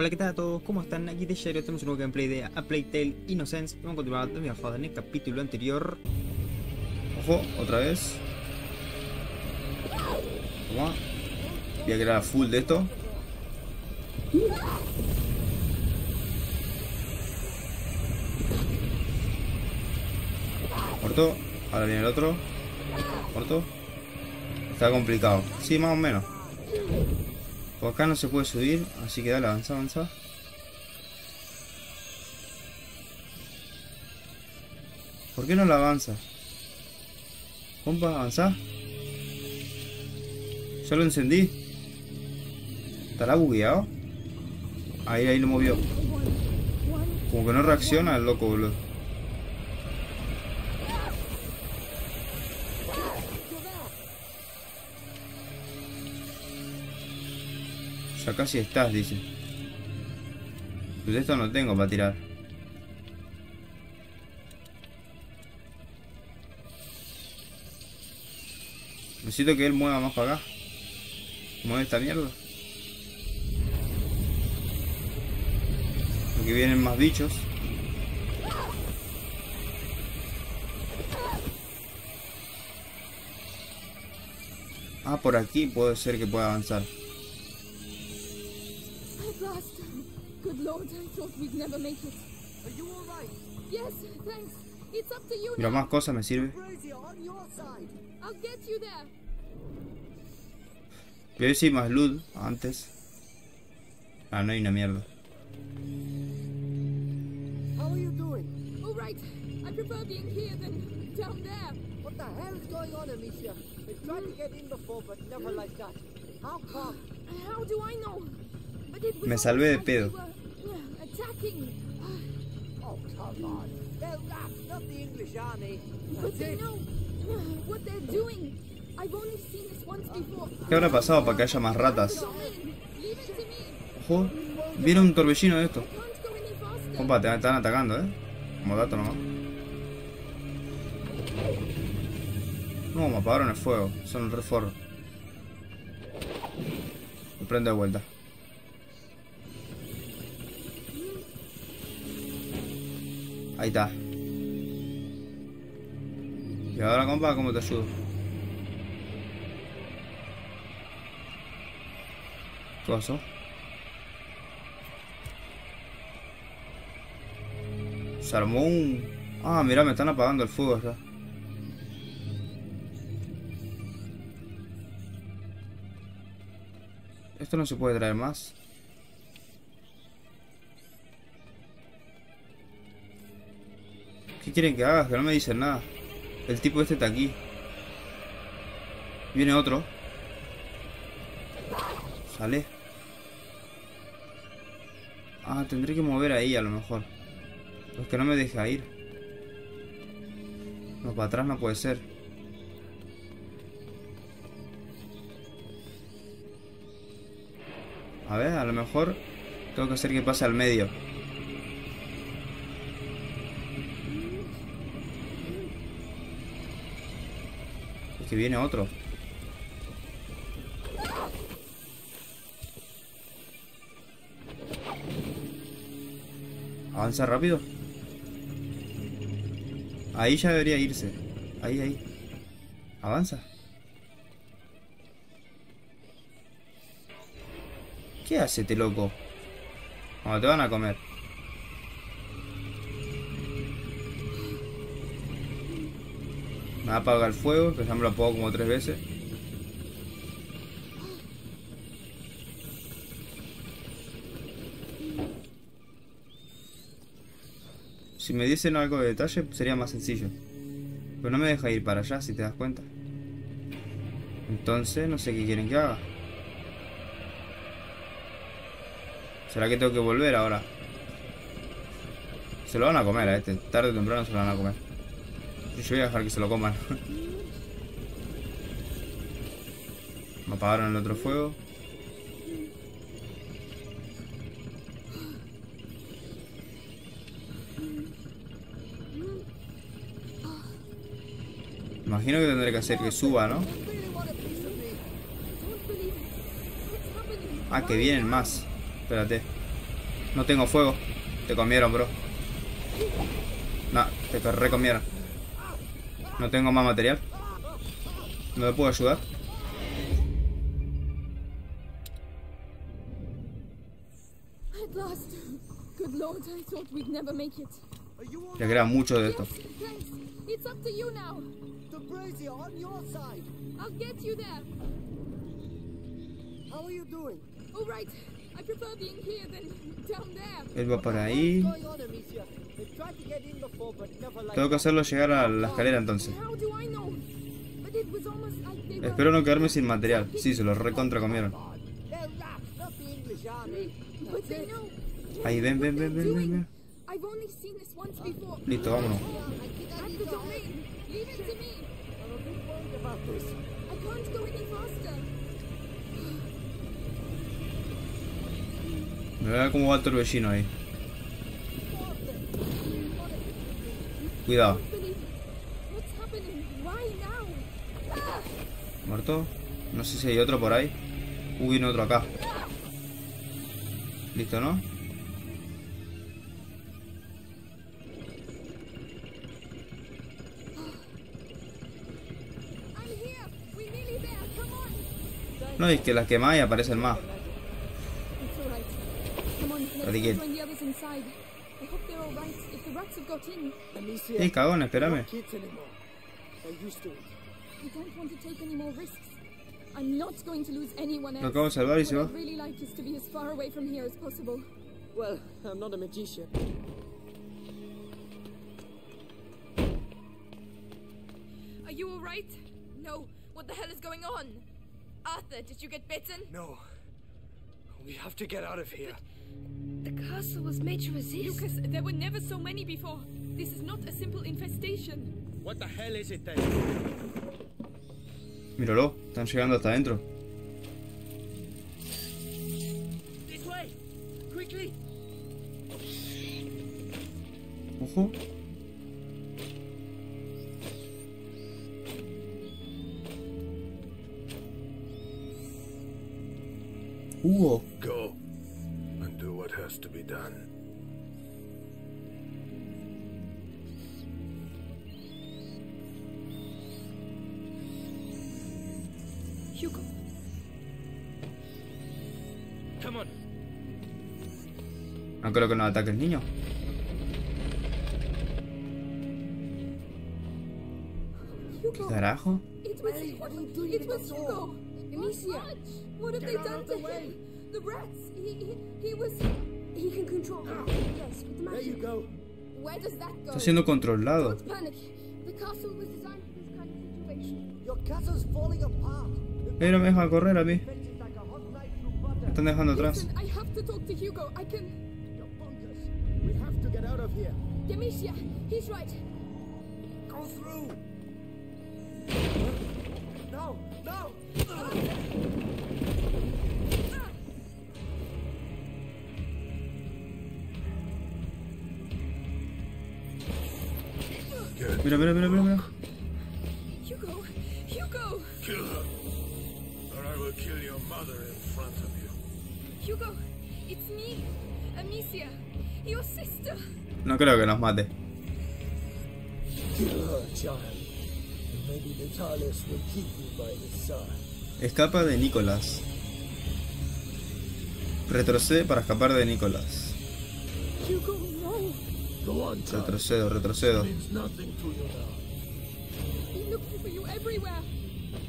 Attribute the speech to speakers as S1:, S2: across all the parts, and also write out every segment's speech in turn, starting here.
S1: Hola, ¿qué tal a todos? ¿Cómo están? Aquí de Shadow tenemos un nuevo gameplay de A Plague Tale Innocence. Vamos a continuar de mi en el capítulo anterior.
S2: Ojo, otra vez. Toma. Voy a crear full de esto. Corto. Ahora viene el otro. Corto. Está complicado. Sí, más o menos. Por acá no se puede subir, así que dale, avanza, avanza. ¿Por qué no la avanza? Compa, avanza. Ya lo encendí. ¿Estará bugueado? Ahí, ahí lo movió. Como que no reacciona el loco, boludo. Ya casi estás, dice. Pues esto no tengo para tirar. Necesito que él mueva más para acá. Mueve esta mierda. Porque vienen más bichos. Ah, por aquí puede ser que pueda avanzar.
S3: At last. Good lord, I thought we'd never make it.
S4: Are you alright?
S3: Yes, thanks. It's up to you
S2: Mira,
S3: now.
S2: más cosas me sirve.
S4: Crazy on your side.
S3: I'll get you there.
S2: Ver si más loot antes. Ah, no hay una mierda.
S4: How are you doing?
S3: All right. I prefer being here than down there.
S4: What the hell is going on, Amicia? Tried to get in before, but never like that. How come?
S3: How do I know?
S2: Me salvé de pedo. ¿Qué habrá pasado para que haya más ratas? Ojo, viene un torbellino de esto. Compa, te están atacando, eh. Como dato nomás. No, me apagaron el fuego. Son un reforro. Lo prendo de vuelta. Y ahora, compa, ¿cómo te ayudo? ¿Qué pasó? Se. Ah, mira, me están apagando el fuego ya. Esto no se puede traer más. Quieren que haga? Que no me dicen nada. El tipo este está aquí. Viene otro. Sale. Ah, tendré que mover ahí a lo mejor. Pues que no me deja ir. No, para atrás no puede ser. A ver, a lo mejor tengo que hacer que pase al medio. Que viene otro. Avanza rápido. Ahí ya debería irse. Ahí, ahí. Avanza. ¿Qué hace este loco? Cuando te van a comer. Me apaga el fuego, que ya me lo apago como tres veces. Si me diesen algo de detalle sería más sencillo. Pero no me deja ir para allá si te das cuenta. Entonces no sé qué quieren que haga. ¿Será que tengo que volver ahora? Se lo van a comer a este. Tarde o temprano se lo van a comer. Yo voy a dejar que se lo coman. Me apagaron el otro fuego. Imagino que tendré que hacer que suba, ¿no? Ah, que vienen más. Espérate. No tengo fuego. Te comieron, bro. Nah, te co- recomieron. No tengo más material. ¿No me puedo ayudar?
S3: At last. Good lord, I thought we'd never make it.
S4: Are you all
S2: Le queda mucho de esto.
S3: Yes, thanks. It's up to you now.
S4: the brazier on your side?
S3: I'll get you there.
S4: How are you doing?
S3: All right. I prefer being here than down there.
S2: Él va por ahí. Tengo que hacerlo llegar a la escalera entonces. Espero no quedarme sin material. Sí, se lo recontra comieron. Ahí, ven, ven, ven, ven, ven. Listo, vámonos.
S3: Me
S2: vea cómo va el torbellino ahí.
S3: Ah!
S2: ¿Muerto? No sé si hay otro por ahí. Uh, viene otro acá. Listo, ¿no? No, es que las quemas y aparecen más.
S3: All right. Come on. Let's
S2: Very
S3: go
S2: good.
S3: join the others inside. I hope they're all right. If the rats have got in,
S4: Amicia,
S2: Sí, cagón,
S4: we're
S2: espérame.
S4: not kids anymore. They're used to it.
S3: I don't want to take any more risks. I'm not going to lose anyone else.
S2: Lo acabo de salvar y se
S3: What
S2: va.
S3: I'd really like is to be as far away from here as possible.
S4: Well, I'm not a magician.
S5: Are you alright? No. What the hell is going on? Arthur, did you get bitten?
S6: No. We have to get out of here.
S5: The castle was made to resist.
S3: Lucas, there were never so many before. This is not a simple infestation.
S6: What the hell is it then?
S2: Míralo, están llegando hasta adentro.
S6: This way! Quickly!
S2: Ojo. Hugo.
S3: Designed for this kind of situation.
S4: Your castle's falling apart. The
S2: Eh, no me dejan correr a mí. Me están dejando atrás.
S3: Demetia, he's right.
S4: Go through. No, no.
S7: Get
S2: Mira, mira, mira, mira, mira.
S3: Hugo, Hugo,
S7: kill her, or I will kill your mother in front of you.
S3: Hugo, it's me, Amicia, your sister.
S2: No creo que nos mate. Escapa de Nicolás. Retrocede para escapar de Nicolás. Retrocedo, retrocedo.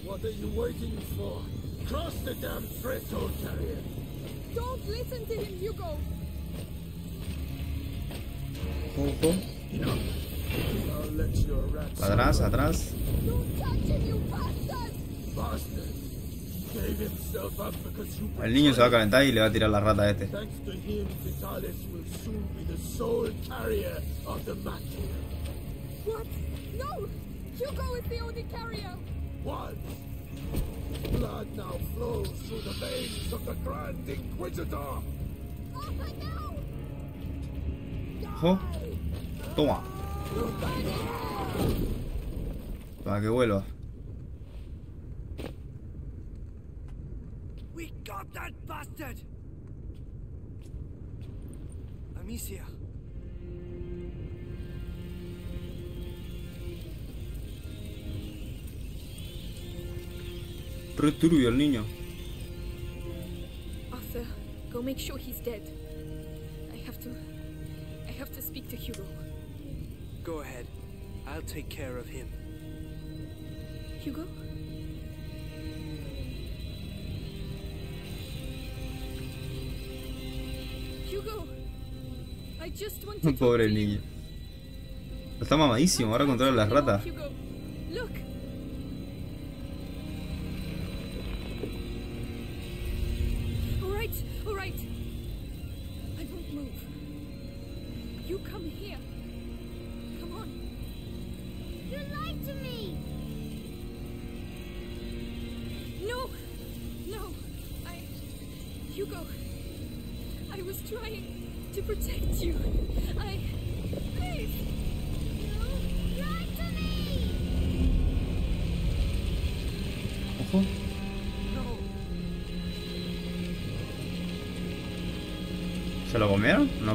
S4: What are you waiting for? Cross the damn threshold, carrier.
S3: Don't listen to him, Hugo. Bastard.
S4: Gave himself up because you
S2: El niño se va a calentar y le va a tirar la rata a este.
S4: Blood now flows through the veins of the Grand Inquisitor.
S2: Ojo. Toma. Para que vuelva.
S6: We got that bastard! Amicia.
S2: Re turbio el niño.
S3: Arthur, go make sure he's dead. I have to. I have to speak to Hugo.
S6: Go ahead. I'll take care of him.
S3: Hugo? Hugo! I just want to talk
S2: Pobre
S3: to you.
S2: niño. Está mamadísimo, ahora controla las ratas.
S3: Hugo, look.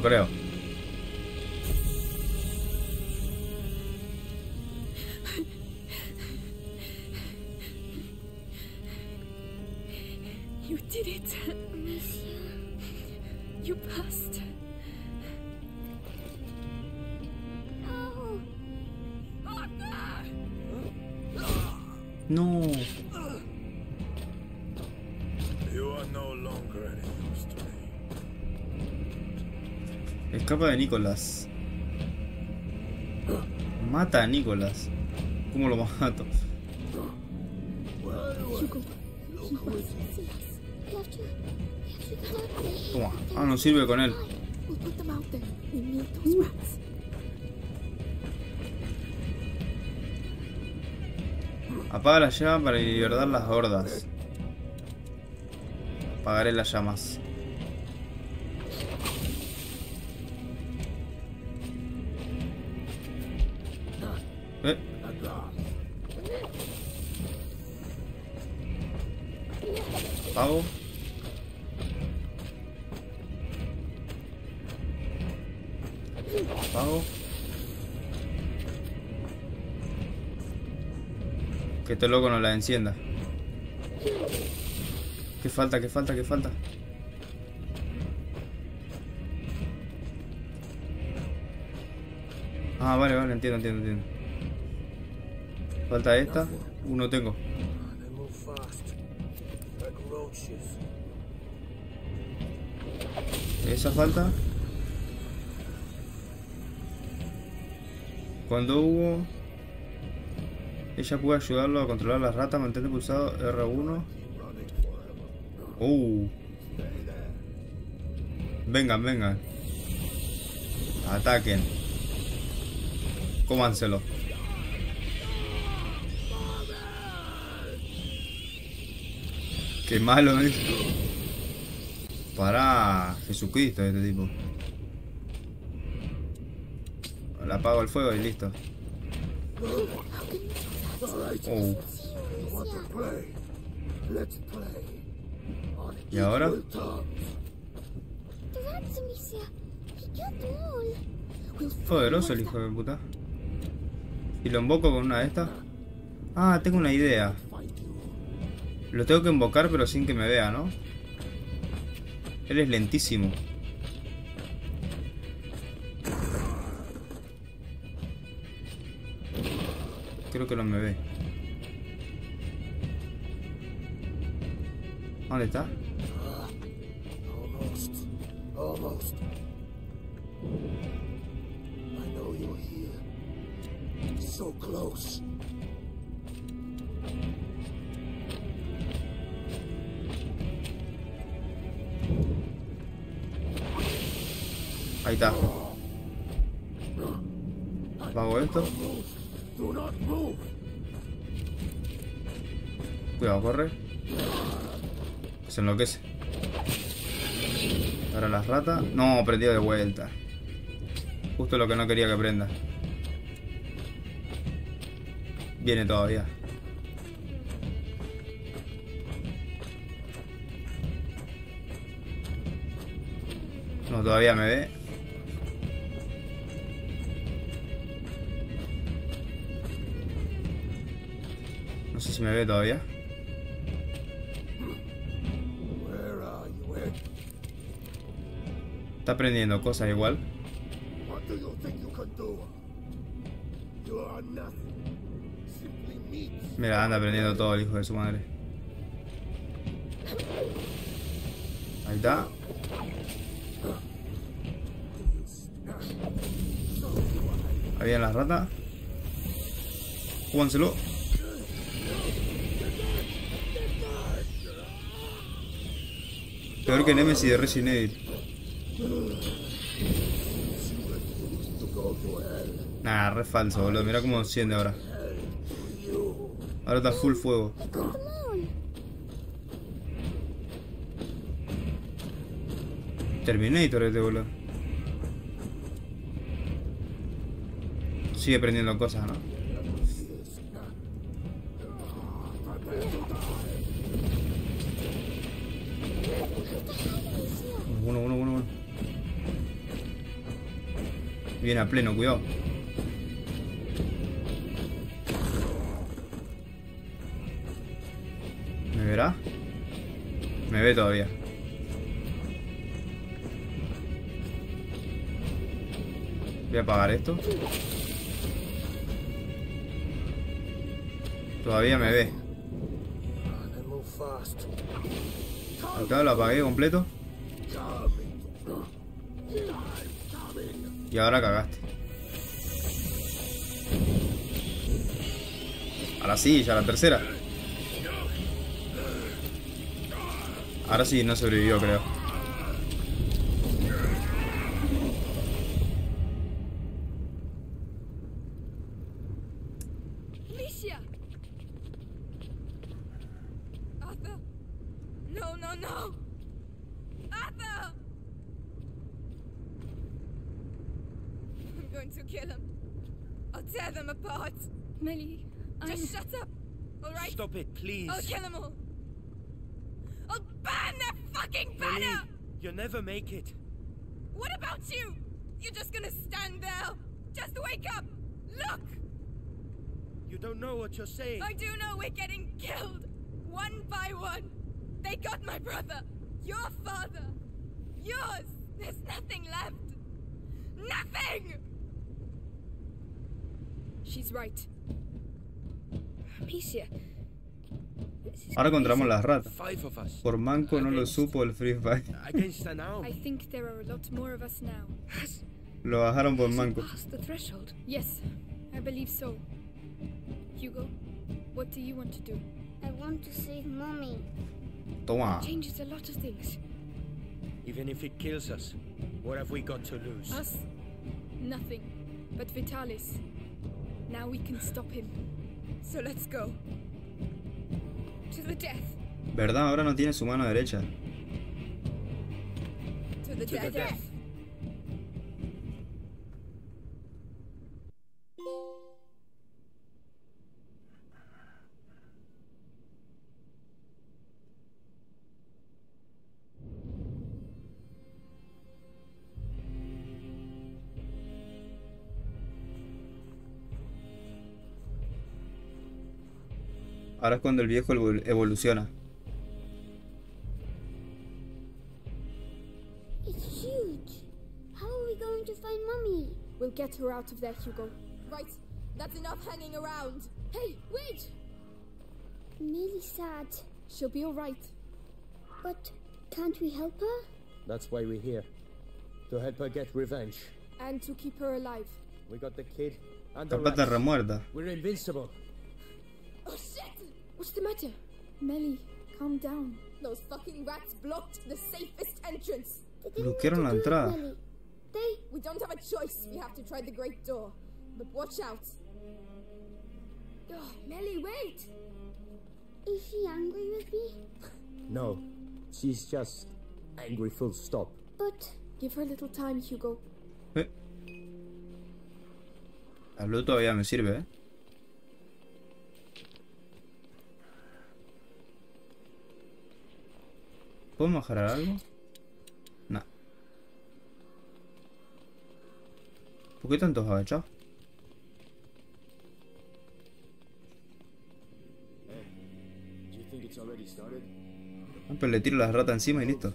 S2: Creo.
S3: You did it. You passed.
S8: Oh,
S2: No. Escapa de Nicolás. Mata a Nicolás. ¿Cómo lo mato? Toma. Ah, no sirve con él. Apaga la llama para liberar las hordas. Apagaré las llamas. Apago. Que este loco no la encienda. ¿Qué falta? ¿Qué falta? ¿Qué falta? Ah, vale, vale, entiendo, entiendo, entiendo. Falta esta. Uno tengo.
S6: Like roaches.
S2: Esa falta. Cuando hubo... Ella puede ayudarlo a controlar las ratas, mantente pulsado R1. Uh. Vengan, vengan. Ataquen. Cómanselo. Qué malo es. Para Jesucristo este tipo. Le apago el fuego y listo. Oh. ¿Y ahora? Poderoso el hijo de puta. ¿Y lo invoco con una de estas? Ah, tengo una idea. Lo tengo que invocar pero sin que me vea, ¿no? Él es lentísimo. Creo que no me ve. ¿Dónde está?
S7: Almost. Almost. I know you're here. So close.
S2: Ahí está. Apago esto.
S7: Do not move.
S2: Cuidado, corre. Se enloquece. Ahora las ratas. No, prendió de vuelta. Justo lo que no quería que prenda. Viene todavía. No, todavía me ve. Si me ve todavía. Está aprendiendo cosas igual. Mira, anda aprendiendo todo el hijo de su madre. Ahí está. Ahí vienen las ratas. Júganselo. Peor que Nemesis de Resident Evil. Nah, re falso, boludo. Mira cómo enciende ahora. Ahora está full fuego. Terminator este boludo. Sigue prendiendo cosas, ¿no? Viene a pleno, cuidado. ¿Me verá? Me ve todavía. Voy a apagar esto. Todavía me ve. Acá lo apagué completo. Y ahora cagaste. Ahora sí, ya la tercera. Ahora sí, no sobrevivió, creo.
S6: Make it.
S5: What about you? You're just gonna stand there? Just wake up! Look!
S6: You don't know what you're saying.
S5: I do know we're getting killed. One by one. They got my brother. Your father. Yours. There's nothing left. Nothing!
S3: She's right. Amicia.
S2: Ahora encontramos las ratas. Por manco no lo supo el Free Fire. lo bajaron por manco. Toma.
S6: Even if it kills us, what have we got to lose?
S3: Us? Nothing. But Vitalis. Now we can stop him.
S5: So let's go. To the death.
S2: ¿Verdad? Ahora no tiene su mano derecha.
S5: To the
S6: To the
S5: death.
S2: Ahora es cuando el viejo evol- evoluciona.
S8: It's huge. How are we going to find mommy?
S3: We'll get her out of there, Hugo.
S5: Right. That's enough hanging around.
S3: Hey, wait!
S8: Millie's sad.
S3: She'll be alright.
S8: But can't we help her?
S9: That's why we're here. To help her get revenge.
S3: And to keep her alive.
S9: We got the kid and the rats. We're invincible.
S5: Shit!
S3: What's the matter? Melly, calm down.
S5: Those fucking rats blocked the safest entrance.
S8: They didn't want
S2: Bloquearon la
S8: do it,
S2: entrada.
S8: They.
S5: We don't have a choice. We have to try the great door. But watch out.
S3: Oh, Melly, wait!
S8: Is she angry with me?
S9: No, she's just angry full stop.
S8: But
S3: Give her a little time, Hugo.
S2: Eh. La luz todavía me sirve, ¿eh? ¿Puedo mejorar algo? No. ¿Por qué tantos agachados? Ah, pero le tiro las ratas encima y listo.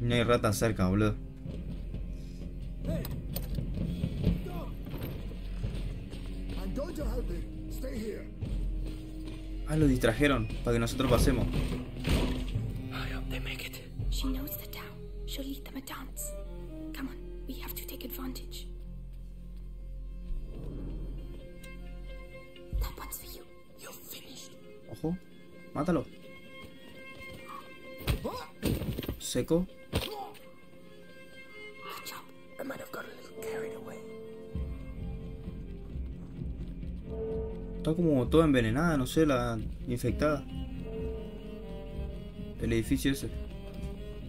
S2: No hay ratas cerca, boludo. Ah, lo distrajeron para que nosotros pasemos.
S10: I hope they
S2: Está como toda envenenada, no sé, la infectada. El edificio ese.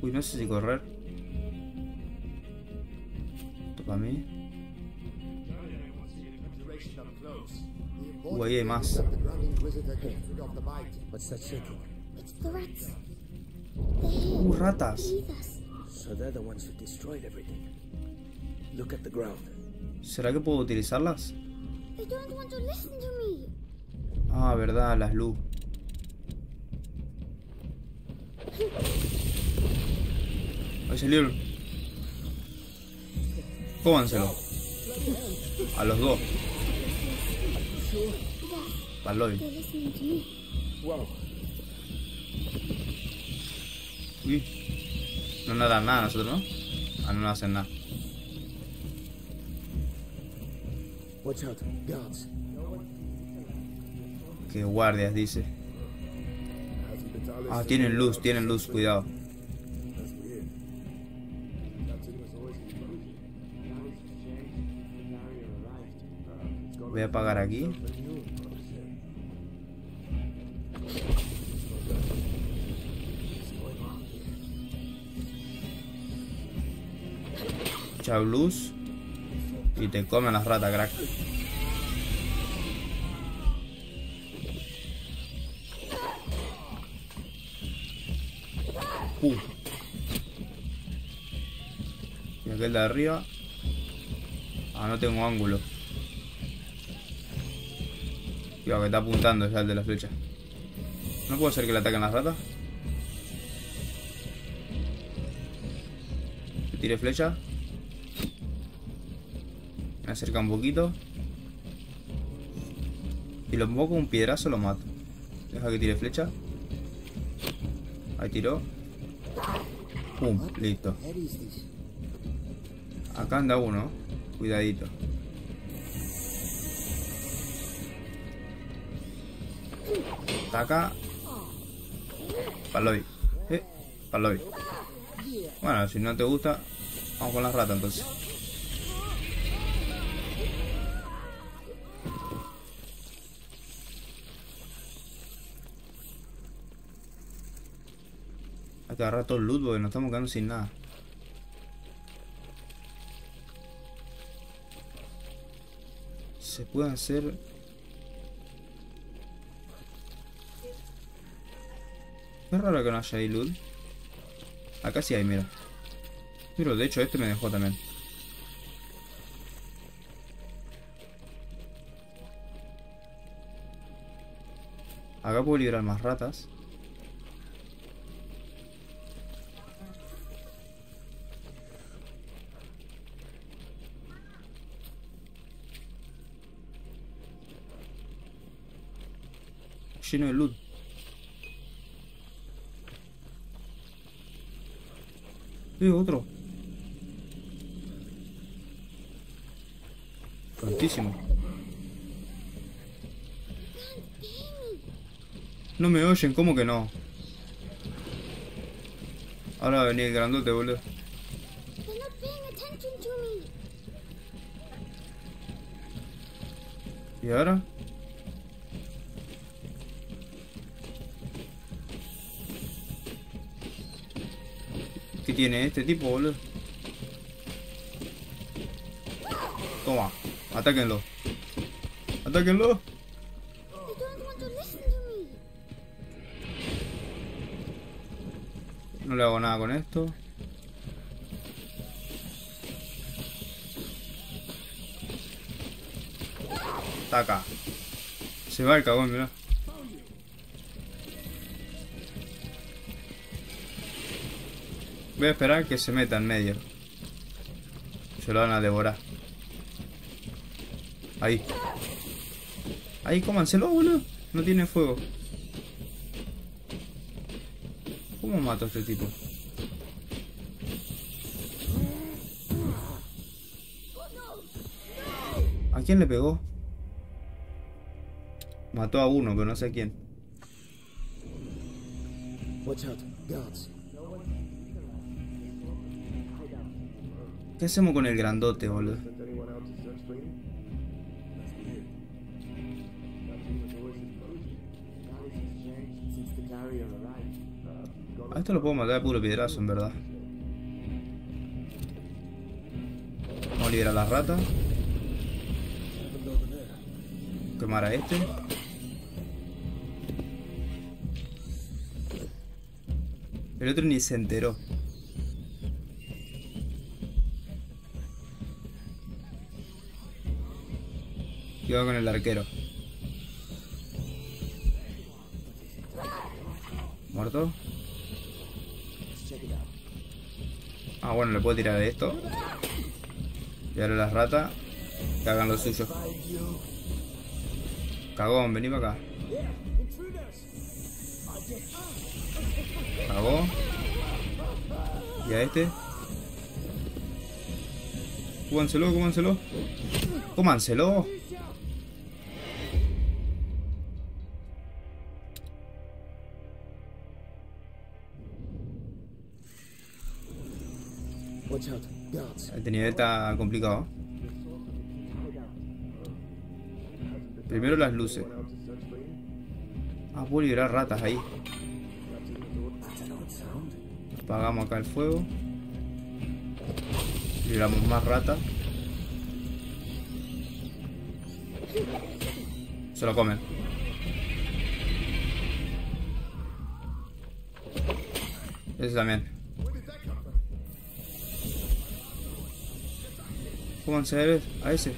S2: Uy, no sé si correr. Esto para mí. Uh, ahí hay más. Uh, ratas.
S8: Beneath us.
S10: So they're the ones who destroyed everything. Look at the ground.
S2: ¿Será que puedo utilizarlas?
S8: They don't want to listen to me.
S2: Ah, verdad, las luz. Ahí salieron. Cómanselo. A los dos. Paloy. Uy. No nos dan nada nosotros, ¿no? Ah, no nos hacen nada.
S9: Watch out. Guards.
S2: Que guardias, dice. Ah, tienen luz, tienen luz, cuidado. Voy a apagar aquí. Chao luz. Y te comen las ratas, crack. Y aquel de arriba. Ah, no tengo ángulo. Cuidado que está apuntando ya el de la flecha. ¿No puedo hacer que le ataquen las ratas? Le tire flecha. Me acerca un poquito. Y lo pongo con un piedrazo lo mato. Deja que tire flecha. Ahí tiró. Pum, listo. Acá anda uno. Cuidadito. Taca. Paloy. Eh, Paloy. Bueno, si no te gusta, vamos con las ratas entonces. Que agarrar todo el loot porque nos estamos quedando sin nada. Se puede hacer... Es raro que no haya ahí loot. Acá sí hay, mira. Pero de hecho este me dejó también. Acá puedo liberar más ratas. Lleno de loot. Eh, otro. Tantísimo. No me oyen, ¿cómo que no? Ahora va el grandote, boludo. ¿Y ahora? Tiene este tipo, boludo? Toma, atáquenlo. Atáquenlo. No le hago nada con esto. Taca. Se va el cagón, mirá. Voy a esperar que se meta en medio. Se lo van a devorar. Ahí. Ahí, cómanselo, boludo. No tiene fuego. ¿Cómo mato a este tipo? ¿A quién le pegó? Mató a uno, pero no sé a quién.
S9: Watch out, guards.
S2: ¿Qué hacemos con el grandote, boludo? A esto lo puedo matar de puro piedrazo, en verdad. Vamos a liberar a las ratas. Quemar a este. El otro ni se enteró. Cuidado con el arquero. ¿Muerto? Ah, bueno, le puedo tirar de esto. Y ahora las ratas que hagan lo suyo. Cagón, vení acá. Cagó. Y a este. Cúbanselo, cúbanselo. Cómanselo. Este nivel está complicado. Primero las luces. Ah, puedo liberar ratas ahí. Apagamos acá el fuego. Liberamos más ratas. Se lo comen. Ese también. A ver a ese.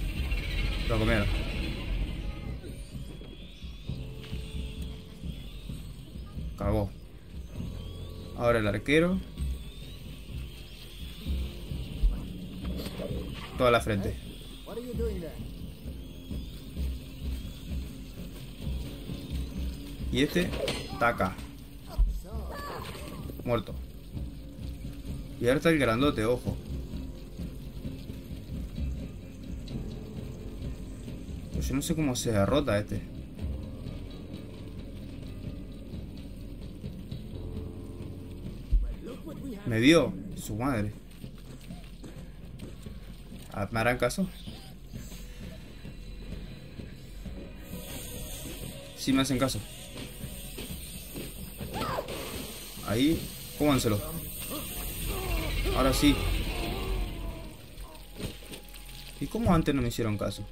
S2: Lo comieron. Cagó. Ahora el arquero. Toda la frente. Y este, taca. Muerto. Y ahora está el grandote, ojo. Yo no sé cómo se derrota este. Me vio, su madre. ¿Me harán caso? Sí me hacen caso. Ahí, cómanselo. Ahora sí. ¿Y cómo antes no me hicieron caso?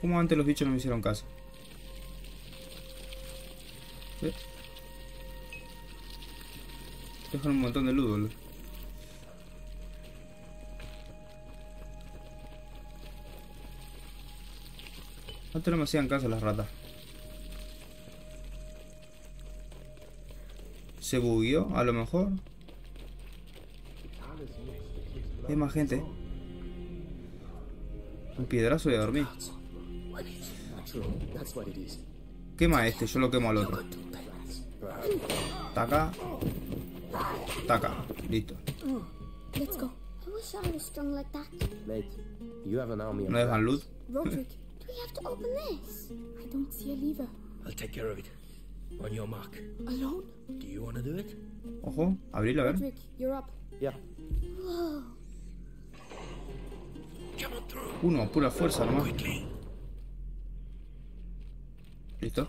S2: ¿Cómo antes los bichos no me hicieron caso? ¿Eh? Dejan un montón de luz, boludo. Antes no me hacían caso las ratas. ¿Se bugueó? A lo mejor. Hay más gente. Un piedrazo y a dormir. Quema a este, yo lo quemo al otro. Taca. Taca. Listo.
S8: Let's go. I wish I was strong like that.
S9: Mate, you have an army of
S2: ¿No dejan luz?
S3: Roderick,
S8: Do we have to open this?
S3: I don't see a lever.
S11: I'll take care of it. On your mark.
S3: Alone?
S11: Do you want to do it?
S2: Ojo, abrilo a ver.
S3: Roderick, you're up.
S9: Yeah.
S8: Whoa.
S11: Come on through.
S2: Uno, pura fuerza nomás.
S11: Quickly.
S2: Listo.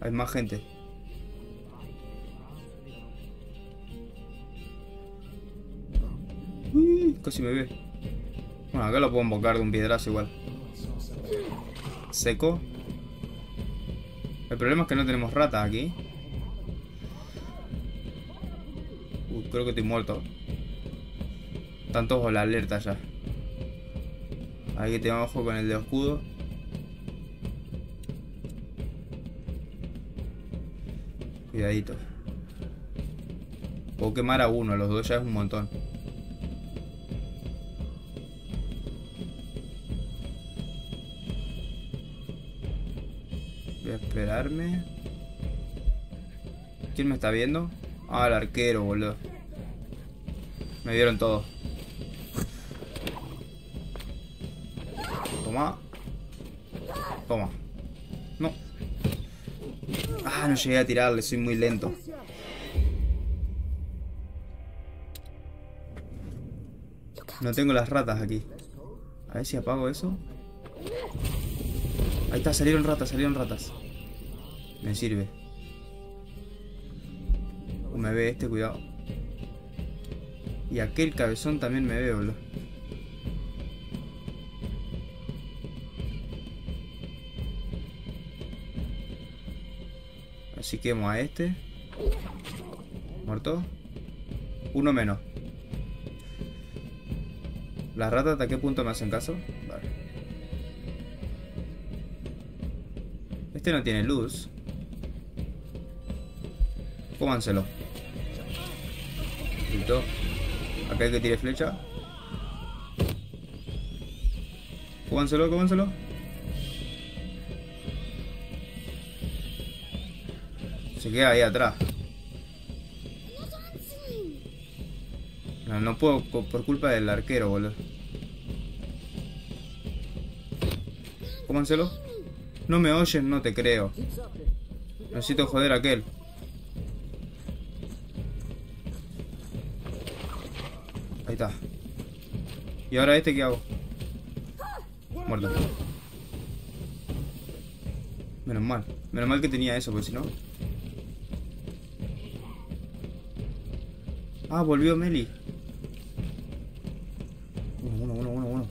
S2: Hay más gente. Uy, casi me ve. Bueno, acá lo puedo invocar de un piedrazo igual. Seco. El problema es que no tenemos ratas aquí. Uy, creo que estoy muerto. Están todos la alerta ya. Ahí que te ojo con el de escudo. Cuidadito. Puedo quemar a uno, los dos ya es un montón. Voy a esperarme. ¿Quién me está viendo? Ah, el arquero, boludo. Me vieron todos. Toma. Toma. No. Ah, no llegué a tirarle, soy muy lento. No tengo las ratas aquí. A ver si apago eso. Ahí está, salieron ratas, salieron ratas. Me sirve. Me ve este, cuidado. Y aquel cabezón también me ve, boludo. Así quemo a este. Muerto. Uno menos. ¿Las ratas hasta qué punto me hacen caso? Vale. Este no tiene luz. Cómanselo. Listo. Acá hay que tire flecha. Cómanselo, cómanselo. Se queda ahí atrás. No, puedo por culpa del arquero, boludo. Cómanselo. No me oyen, no te creo. Necesito joder a aquel. Ahí está. ¿Y ahora este qué hago? Muerto. Menos mal. Menos mal que tenía eso, porque si no... Ah, volvió Meli. Uno, uno, uno, uno.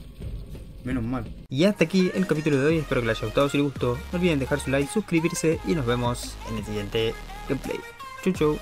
S2: Menos mal.
S1: Y hasta aquí el capítulo de hoy, espero que les haya gustado, si les gustó, no olviden dejar su like, suscribirse y nos vemos en el siguiente gameplay. Chau chau.